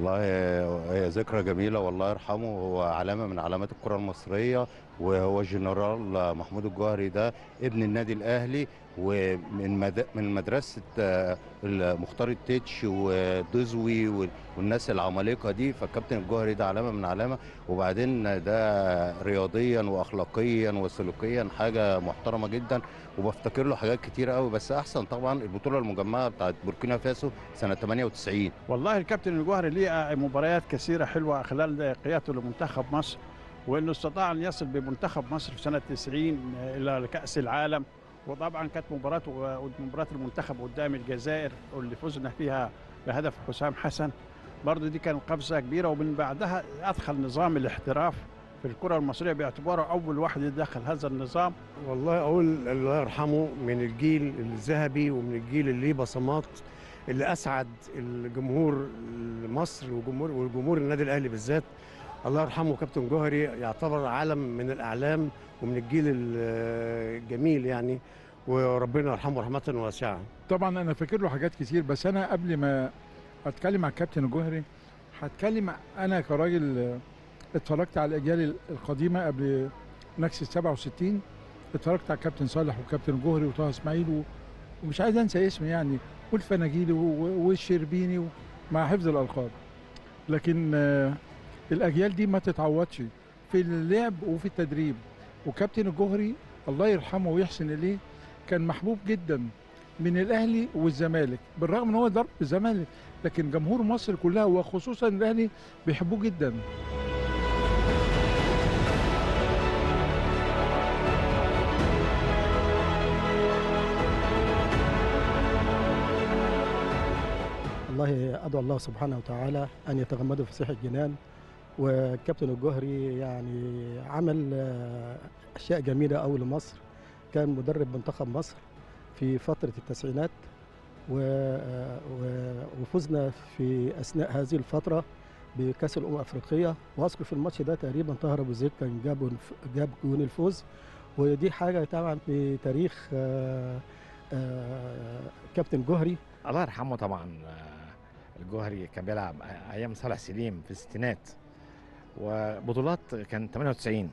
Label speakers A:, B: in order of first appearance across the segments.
A: والله هي ذكرى جميلة والله يرحمه. هو علامة من علامات الكرة المصرية. وهو جنرال محمود الجوهري ده ابن النادي الأهلي ومن. من مدرسة آه، مختار التتش ودزوي وال- والناس العمالقة دي. فالكابتن الجوهري ده علامة من علامة. وبعدين ده رياضيا وأخلاقيا وسلوكيا حاجة محترمة جدا. وبفتكر له حاجات كتيرة قوي بس أحسن طبعا البطولة المجمعة بتاعت بوركينا فاسو سنة 98
B: والله الكابتن الجوهري ليه مباريات كثيرة حلوة خلال قيادته لمنتخب مصر. وإنه استطاع أن يصل بمنتخب مصر في سنة 90 إلى كأس العالم. وطبعا كانت مباراة مباراة المنتخب قدام الجزائر واللي فزنا فيها بهدف حسام حسن. برضه دي كانت قفزة كبيرة ومن بعدها أدخل نظام الاحتراف في الكرة المصرية باعتباره أول واحد يدخل هذا النظام.
C: والله أقول الله يرحمه من الجيل الذهبي ومن الجيل اللي بصمات اللي أسعد الجمهور مصر وجمهور وجمهور النادي الأهلي بالذات. الله يرحمه كابتن جوهري يعتبر علم من الإعلام ومن الجيل الجميل يعني وربنا يرحمه رحمة واسعة.
D: طبعا أنا فاكر له حاجات كتير بس أنا قبل ما أتكلم عن الكابتن الجوهري هتكلم أنا كراجل اتفرجت على الأجيال القديمة قبل نكسه 67 اتفرجت على الكابتن صالح والكابتن الجوهري وطه إسماعيل ومش عايز أنسى اسم يعني والفناجيلي والشربيني مع حفظ الألقاب. لكن الأجيال دي ما تتعوضش في اللعب وفي التدريب. وكابتن الجوهري الله يرحمه ويحسن إليه كان محبوب جدا من الأهلي والزمالك بالرغم إن هو ضرب الزمالك لكن جمهور مصر كلها وخصوصا الأهلي بيحبوه جدا.
E: والله أدعو الله سبحانه وتعالى أن يتغمده في صحة الجنان والكابتن الجوهري يعني عمل آه، أشياء جميلة أوي لمصر. كان مدرب منتخب مصر في فترة التسعينات آه، وفزنا في أثناء هذه الفترة بكأس الأمم الأفريقية. وأذكر في الماتش ده تقريبا طاهر أبو زيد كان جاب جاب جون الفوز. ودي حاجة طبعا في تاريخ آه، كابتن جوهري.
F: الله يرحمه طبعا الجوهري كان بيلعب أيام صالح سليم في الستينات. وبطولات كان 98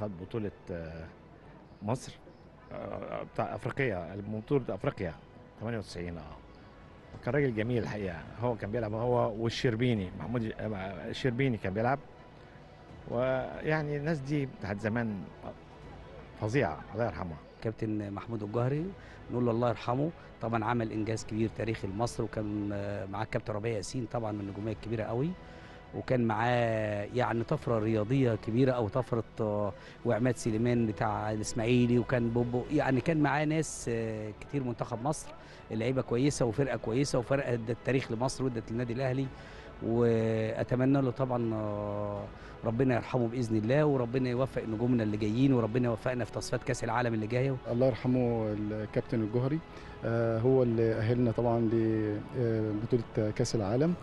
F: خد بطولة آه، مصر آه، بتاع أفريقيا بطولة أفريقيا 98 آه. كان راجل جميل الحقيقة هو كان بيلعب هو والشربيني محمود آه، الشربيني كان بيلعب. ويعني الناس دي بتاعت زمان فظيعة الله يرحمها.
G: كابتن محمود الجوهري نقول له الله يرحمه طبعا عمل إنجاز كبير تاريخي لمصر وكان معاه الكابتن ربيع ياسين طبعا من النجومية الكبيرة قوي. وكان معاه يعني طفرة رياضية كبيرة أو طفرة آه، وعماد سليمان بتاع الإسماعيلي وكان بوبو يعني كان معاه ناس آه، كتير منتخب مصر لعيبة كويسة وفرقة كويسة وفرقة ادت تاريخ لمصر وادت للنادي الأهلي. وأتمنى له طبعا آه، ربنا يرحمه بإذن الله وربنا يوفق نجومنا اللي جايين وربنا يوفقنا في تصفيات كأس العالم اللي جاية.
H: الله يرحمه الكابتن الجوهري هو اللي أهلنا طبعا لبطولة كأس العالم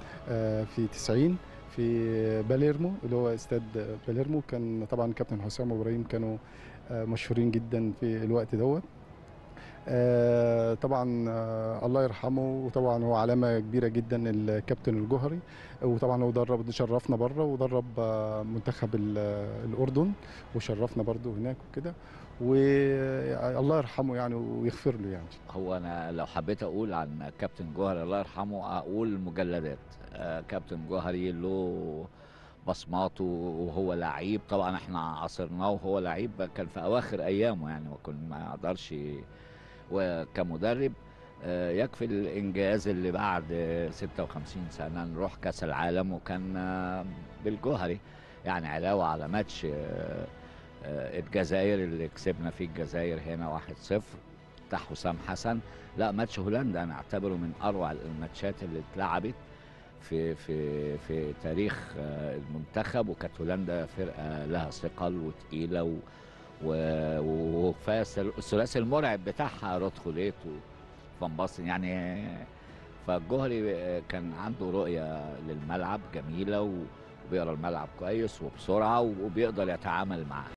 H: في 90 في باليرمو اللي هو استاد باليرمو. كان طبعا كابتن حسام وابراهيم كانوا آه، مشهورين جدا في الوقت دوت. طبعا آه، الله يرحمه وطبعا هو علامة كبيرة جدا الكابتن الجوهري وطبعا هو درب شرفنا بره ودرب آه، منتخب ال- الأردن وشرفنا برضو هناك وكده. والله يرحمه يعني ويغفر له يعني.
I: هو أنا لو حبيت أقول عن كابتن جوهري الله يرحمه أقول مجلدات. آه، كابتن جوهري له بصماته وهو لعيب. طبعا إحنا عاصرناه وهو لعيب كان في أواخر أيامه يعني وكان ما يقدرش وكمدرب آه، يكفي الإنجاز اللي بعد آه، 56 سنة نروح كأس العالم وكان آه، بالجوهري يعني علاوة على ماتش آه، الجزائر اللي كسبنا فيه الجزائر هنا 1-0 بتاع حسام حسن. لا ماتش هولندا أنا أعتبره من أروع الماتشات اللي اتلعبت في في في تاريخ المنتخب وكانت هولندا فرقة لها ثقل وتقيلة وكفايه الثل- الثلاثي المرعب بتاعها رود خوليت وفان باستن. يعني فالجوهري آه، كان عنده رؤية للملعب جميلة وبيقرأ الملعب كويس وبسرعة وبيقدر يتعامل معاه.